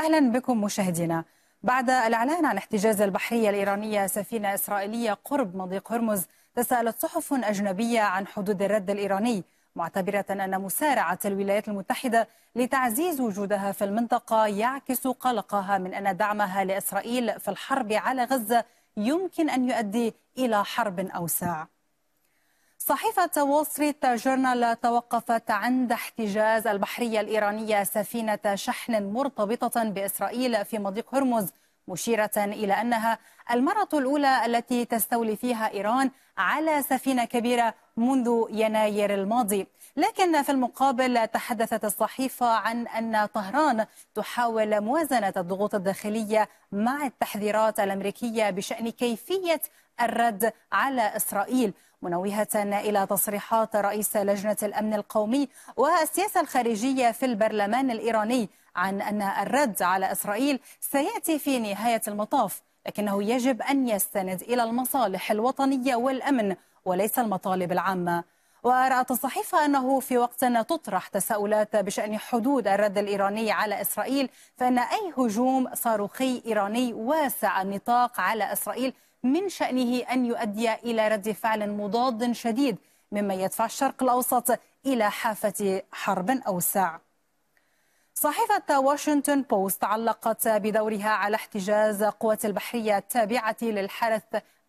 أهلا بكم مشاهدينا. بعد الإعلان عن احتجاز البحرية الإيرانية سفينة إسرائيلية قرب مضيق هرمز تساءلت صحف أجنبية عن حدود الرد الإيراني معتبرة أن مسارعة الولايات المتحدة لتعزيز وجودها في المنطقة يعكس قلقها من أن دعمها لإسرائيل في الحرب على غزة يمكن أن يؤدي إلى حرب أوسع. صحيفة وول ستريت جورنال توقفت عند احتجاز البحرية الإيرانية سفينة شحن مرتبطة بإسرائيل في مضيق هرمز مشيرة إلى أنها المرة الأولى التي تستولي فيها إيران على سفينة كبيرة منذ يناير الماضي. لكن في المقابل تحدثت الصحيفة عن أن طهران تحاول موازنة الضغوط الداخلية مع التحذيرات الأمريكية بشأن كيفية الرد على إسرائيل. منوهة إلى تصريحات رئيس لجنة الأمن القومي والسياسة الخارجية في البرلمان الإيراني عن أن الرد على إسرائيل سيأتي في نهاية المطاف. لكنه يجب أن يستند إلى المصالح الوطنية والأمن وليس المطالب العامة. ورأت الصحيفة أنه في وقت تطرح تساؤلات بشأن حدود الرد الإيراني على إسرائيل فإن أي هجوم صاروخي إيراني واسع النطاق على إسرائيل من شأنه أن يؤدي إلى رد فعل مضاد شديد مما يدفع الشرق الأوسط إلى حافة حرب أوسع. صحيفة واشنطن بوست علقت بدورها على احتجاز قوات البحرية التابعة للحرس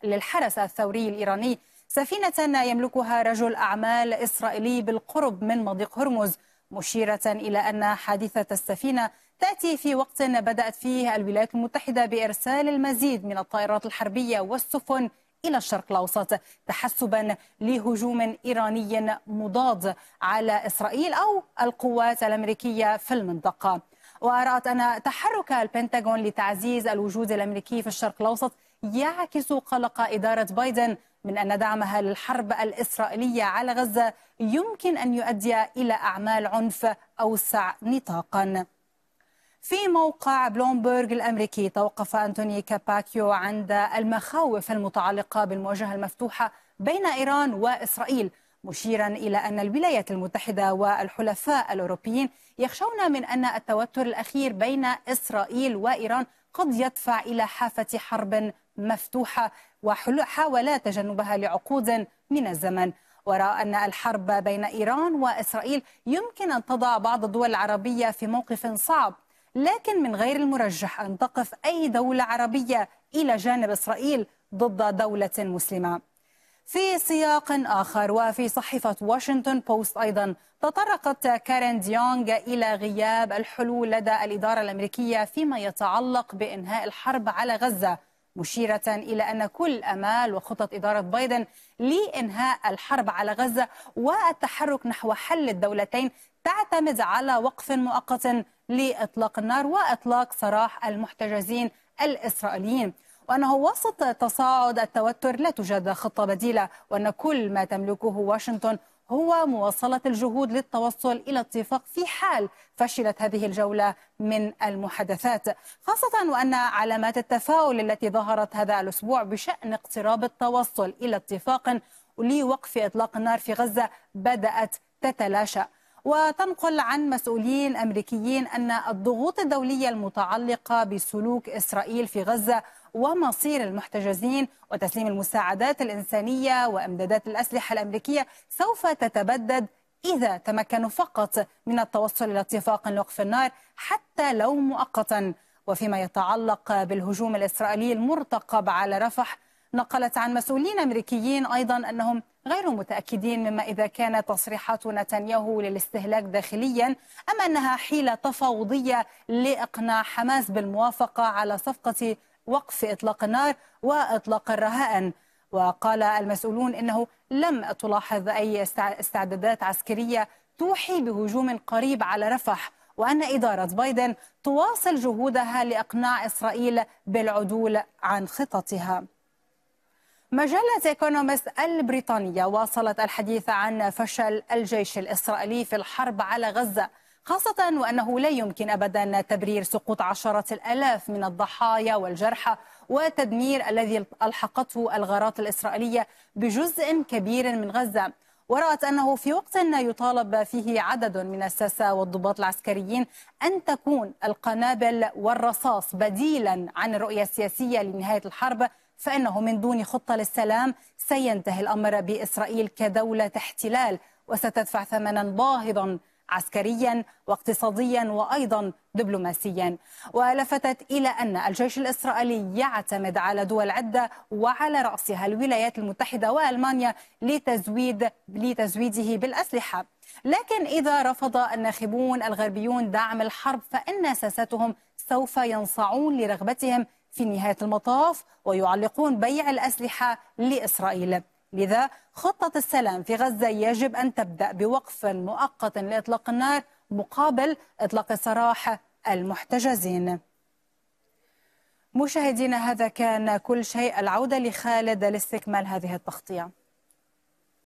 للحرس الثوري الإيراني. سفينة يملكها رجل أعمال إسرائيلي بالقرب من مضيق هرمز مشيرة إلى أن حادثة السفينة تأتي في وقت بدأت فيه الولايات المتحدة بإرسال المزيد من الطائرات الحربية والسفن إلى الشرق الأوسط تحسبا لهجوم إيراني مضاد على إسرائيل أو القوات الأمريكية في المنطقة. ورأت أن تحرك البنتاغون لتعزيز الوجود الأمريكي في الشرق الأوسط يعكس قلق إدارة بايدن من أن دعمها للحرب الإسرائيلية على غزة يمكن أن يؤدي إلى أعمال عنف أوسع نطاقاً. في موقع بلومبرغ الأمريكي توقف أنتوني كاباكيو عند المخاوف المتعلقة بالمواجهة المفتوحة بين إيران وإسرائيل مشيرا إلى أن الولايات المتحدة والحلفاء الأوروبيين يخشون من أن التوتر الأخير بين إسرائيل وإيران قد يدفع إلى حافة حرب مفتوحة وحاول تجنبها لعقود من الزمن. ورأى أن الحرب بين إيران وإسرائيل يمكن أن تضع بعض الدول العربية في موقف صعب لكن من غير المرجح أن تقف أي دولة عربية إلى جانب إسرائيل ضد دولة مسلمة. في سياق آخر وفي صحيفة واشنطن بوست أيضا تطرقت كارين ديونغ إلى غياب الحلول لدى الإدارة الأمريكية فيما يتعلق بإنهاء الحرب على غزة مشيرة إلى أن كل أمال وخطط إدارة بايدن لإنهاء الحرب على غزة والتحرك نحو حل الدولتين تعتمد على وقف مؤقت لإطلاق النار وإطلاق سراح المحتجزين الإسرائيليين. وأنه وسط تصاعد التوتر لا توجد خطة بديلة وأن كل ما تملكه واشنطن هو مواصلة الجهود للتوصل إلى اتفاق في حال فشلت هذه الجولة من المحادثات. خاصة وأن علامات التفاؤل التي ظهرت هذا الأسبوع بشأن اقتراب التوصل إلى اتفاق لوقف إطلاق النار في غزة بدأت تتلاشى. وتنقل عن مسؤولين أمريكيين أن الضغوط الدولية المتعلقة بسلوك إسرائيل في غزة ومصير المحتجزين وتسليم المساعدات الإنسانية وإمدادات الأسلحة الأمريكية سوف تتبدد إذا تمكنوا فقط من التوصل إلى اتفاق لوقف النار حتى لو مؤقتا. وفيما يتعلق بالهجوم الإسرائيلي المرتقب على رفح نقلت عن مسؤولين أمريكيين أيضا أنهم غير متأكدين مما إذا كانت تصريحات نتنياهو للاستهلاك داخليا أم أنها حيلة تفاوضية لإقناع حماس بالموافقة على صفقة وقف إطلاق النار وإطلاق الرهائن وقال المسؤولون إنه لم تلاحظ أي استعدادات عسكرية توحي بهجوم قريب على رفح وأن إدارة بايدن تواصل جهودها لإقناع إسرائيل بالعدول عن خططها. مجلة إيكونومست البريطانية واصلت الحديث عن فشل الجيش الإسرائيلي في الحرب على غزة خاصة وأنه لا يمكن أبدا تبرير سقوط عشرات الآلاف من الضحايا والجرحى والتدمير الذي ألحقته الغارات الإسرائيلية بجزء كبير من غزة. ورأت أنه في وقت يطالب فيه عدد من الساسة والضباط العسكريين أن تكون القنابل والرصاص بديلا عن الرؤية السياسية لنهاية الحرب فإنه من دون خطة للسلام سينتهي الأمر بإسرائيل كدولة احتلال وستدفع ثمنا باهظا عسكريا واقتصاديا وأيضا دبلوماسيا. ولفتت إلى أن الجيش الإسرائيلي يعتمد على دول عدة وعلى رأسها الولايات المتحدة وألمانيا لتزويد لتزويده بالأسلحة. لكن إذا رفض الناخبون الغربيون دعم الحرب فإن ساستهم سوف ينصاعون لرغبتهم في نهاية المطاف ويعلقون بيع الأسلحة لإسرائيل. لذا خطة السلام في غزة يجب أن تبدأ بوقف مؤقت لإطلاق النار مقابل إطلاق سراح المحتجزين. مشاهدينا هذا كان كل شيء. العودة لخالد لاستكمال هذه التغطية.